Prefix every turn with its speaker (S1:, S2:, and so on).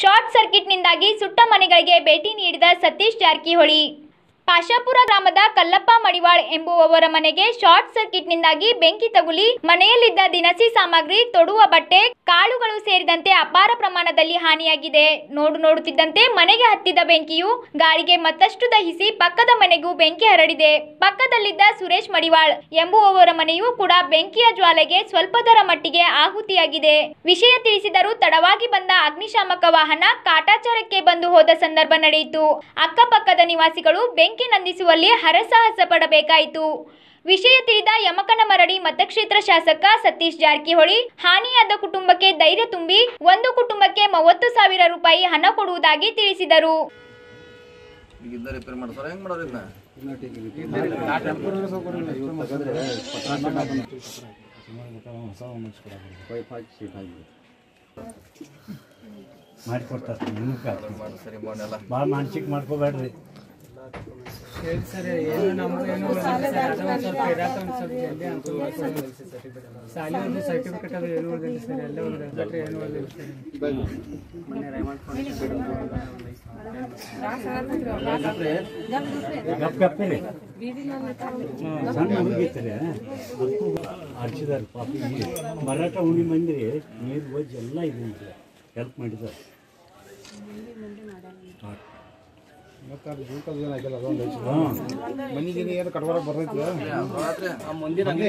S1: Short ಸರ್ಕಿಟ್ನಿಂದಾಗಿ ಸುಟ್ಟ ಮನೆಗಳಿಗೆ ಭೇಟಿ ನೀಡಿದ ಸತೀಶ್ ಜಾರಕಿಹೊಳಿ ಪಾಶಾಪುರ ಗ್ರಾಮದ ಕಲ್ಲಪ್ಪ ಮಡಿವಾಳ್ ಎಂಬುವವರ ಮನೆಗೆ ಶಾರ್ಟ್ ಸರ್ಕಿಟ್ನಿಂದಾಗಿ ಬೆಂಕಿ ತಗುಲಿ ಮನೆಯಲ್ಲಿದ್ದ ದಿನಸಿ ಸಾಮಗ್ರಿ, ತೊಡುವ ಬಟ್ಟೆ, ಕಾಳುಗಳು ಸೇರಿದಂತೆ ಅಪಾರ ಪ್ರಮಾಣದಲ್ಲಿ ಹಾನಿಯಾಗಿದೆ. ನೋಡು ನೋಡುತ್ತಿದ್ದಂತೆ ಮನೆಗೆ ಹತ್ತಿದ ಬೆಂಕಿಯು ಗಾಳಿಗೆ ಮತ್ತಷ್ಟು ದಹಿಸಿ ಪಕ್ಕದ ಮನೆಗೂ ಬೆಂಕಿ ಹರಡಿದೆ. ಪಕ್ಕದಲ್ಲಿದ್ದ ಸುರೇಶ್ ಮಡಿವಾಳ್ ಎಂಬುವವರ ಮನೆಯೂ ಕೂಡ ಬೆಂಕಿಯ ಜ್ವಾಲೆಗೆ ಸ್ವಲ್ಪದರ ಮಟ್ಟಿಗೆ ಆಹುತಿಯಾಗಿದೆ. ವಿಷಯ ತಿಳಿಸಿದರೂ ತಡವಾಗಿ ಬಂದ ಅಗ್ನಿಶಾಮಕ ವಾಹನ ಕಾಟಾಚಾರಕ್ಕೆ ಬಂದು ಹೋದ ಸಂದರ್ಭ ನಡೆಯಿತು. ಅಕ್ಕಪಕ್ಕದ ನಿವಾಸಿಗಳು ಬೆಂಕಿ ನಂದಿಸುವಲ್ಲಿ ಹರಸಾಹಸ ಪಡಬೇಕಾಯಿತು. ವಿಷಯ ತಿಳಿದ ಯಮಕನ ಮರಡಿ ಮತಕ್ಷೇತ್ರ ಶಾಸಕ ಸತೀಶ್ ಜಾರಕಿಹೊಳಿ ಹಾನಿಯಾದ ಕುಟುಂಬಕ್ಕೆ ಧೈರ್ಯ ತುಂಬಿ ಒಂದು ಕುಟುಂಬಕ್ಕೆ ಮೂವತ್ತು ಸಾವಿರ ರೂಪಾಯಿ ಹಣ ಕೊಡುವುದಾಗಿ ತಿಳಿಸಿದರು.
S2: ಭಾಳ ಮಾನಸಿಕ ಮಾಡ್ಕೋಬೇಡ್ರಿ.
S3: ಹೇಳಿ ಸರ್ ಏನು ನಮ್ದು ಏನು ಉಳ್ದಿಲ್ಲ ಸರ್ ಅದು ಒಂದು ಸ್ವಲ್ಪ ಇರಾಕ ಒಂದು ಸ್ವಲ್ಪ ಜಲ್ದಿ ಅನುಕೂಲ ಮಾಡ್ಕೊಡ್ಬೋದು ಸರ್ ಸಾಲಿ ಒಂದು ಸರ್ಟಿಫಿಕೇಟ್ ಅದು ಏನು ಉಳ್ದಿಲ್ಲ ಸರ್ ಎಲ್ಲ ಏನು ಉಳ್ದಿಲ್ಲ ಸರ್
S2: ಮರಾಠ ಉಣಿ ಮಂದಿರಿ ನೀರು ಒಜ್ಜಿ ಎಲ್ಲ ಇದೆ ಹೆಲ್ಪ್ ಮಾಡಿದ್ದಾರೆ ಹಾಂ.
S4: ರಾತ್ರಿ
S3: ಮುಂದಿನ ಅಂಗಡಿ